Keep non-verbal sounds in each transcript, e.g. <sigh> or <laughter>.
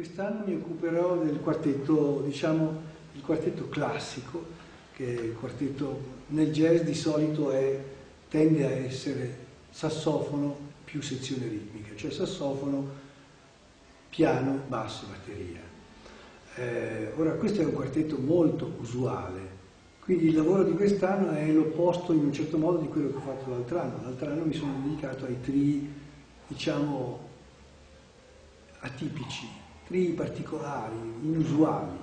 Quest'anno mi occuperò del quartetto, diciamo, il quartetto classico, che il quartetto nel jazz di solito è, tende a essere sassofono più sezione ritmica, cioè sassofono, piano, basso, batteria. Eh, ora questo è un quartetto molto usuale, quindi il lavoro di quest'anno è l'opposto in un certo modo di quello che ho fatto l'altro anno. L'altro anno mi sono dedicato ai tri, diciamo, atipici, trii particolari, inusuali.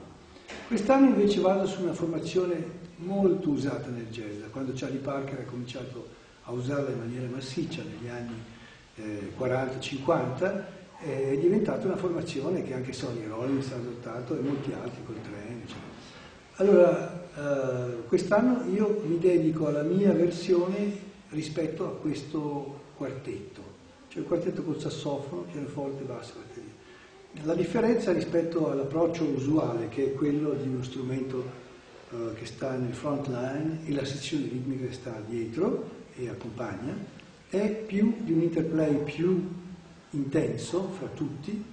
Quest'anno invece vado su una formazione molto usata nel jazz, da quando Charlie Parker ha cominciato a usarla in maniera massiccia negli anni eh, 40-50, è diventata una formazione che anche Sonny Rollins ha adottato e molti altri col treno. Allora, eh, quest'anno io mi dedico alla mia versione rispetto a questo quartetto, cioè il quartetto col sassofono, pianoforte, basso e batteria. La differenza rispetto all'approccio usuale, che è quello di uno strumento uh, che sta nel front line e la sezione ritmica che sta dietro e accompagna, è più di un interplay più intenso fra tutti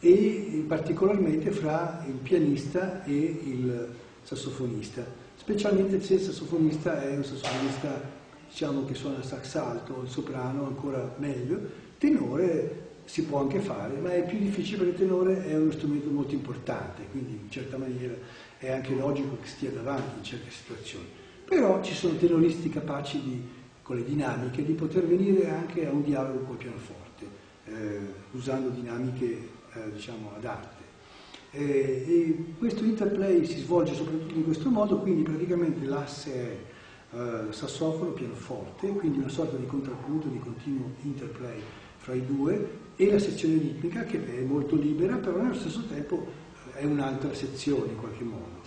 e particolarmente fra il pianista e il sassofonista, specialmente se il sassofonista è un sassofonista diciamo che suona sax alto, il soprano ancora meglio, tenore si può anche fare, ma è più difficile perché il tenore è uno strumento molto importante, quindi in certa maniera è anche logico che stia davanti in certe situazioni. Però ci sono tenoristi capaci di, con le dinamiche di poter venire anche a un dialogo col pianoforte, eh, usando dinamiche eh, diciamo adatte. Eh, e questo interplay si svolge soprattutto in questo modo, quindi praticamente l'asse è eh, sassofono, pianoforte, quindi una sorta di contrappunto, di continuo interplay fra i due e la sezione ritmica che è molto libera, però nello stesso tempo eh, è un'altra sezione in qualche modo.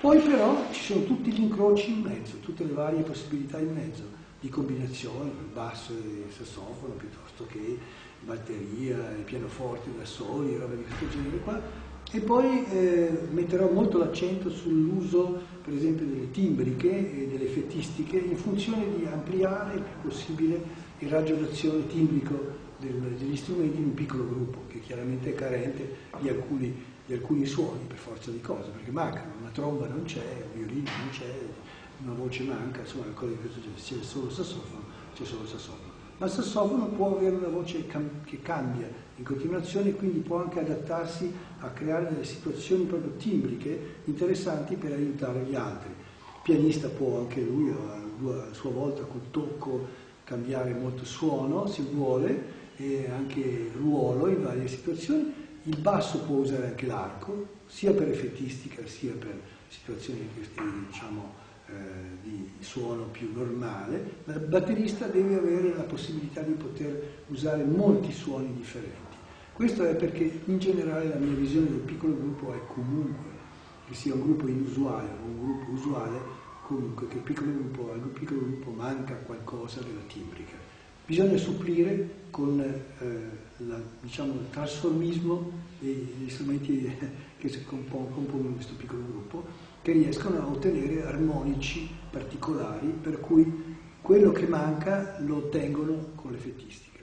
Poi però ci sono tutti gli incroci in mezzo, tutte le varie possibilità in mezzo di combinazione, basso e sassofono piuttosto che batteria, pianoforte da soli, roba di questo genere qua. E poi eh, metterò molto l'accento sull'uso, per esempio, delle timbriche e delle effettistiche in funzione di ampliare il più possibile il raggio d'azione timbrico degli strumenti in un piccolo gruppo che chiaramente è carente di alcuni, di alcuni suoni per forza di cose, perché mancano, una tromba non c'è, un violino non c'è, una voce manca, insomma cose di questo genere, c'è solo il sassofono, c'è solo il sassofono. Ma il sassofono può avere una voce che cambia in continuazione e quindi può anche adattarsi a creare delle situazioni proprio timbriche interessanti per aiutare gli altri. Il pianista può anche lui a sua volta col tocco cambiare molto suono se vuole e anche ruolo in varie situazioni. Il basso può usare anche l'arco, sia per effettistica sia per situazioni diciamo, eh, di suono più normale, ma il batterista deve avere la possibilità di poter usare molti suoni differenti. Questo è perché in generale la mia visione del piccolo gruppo è comunque che sia un gruppo inusuale o un gruppo usuale, comunque che il piccolo gruppo, al piccolo gruppo manca qualcosa della timbrica. Bisogna supplire con eh, la, diciamo, il trasformismo degli strumenti <laughs> che si compongono questo piccolo gruppo, che riescono a ottenere armonici particolari, per cui quello che manca lo ottengono con l'effettistica.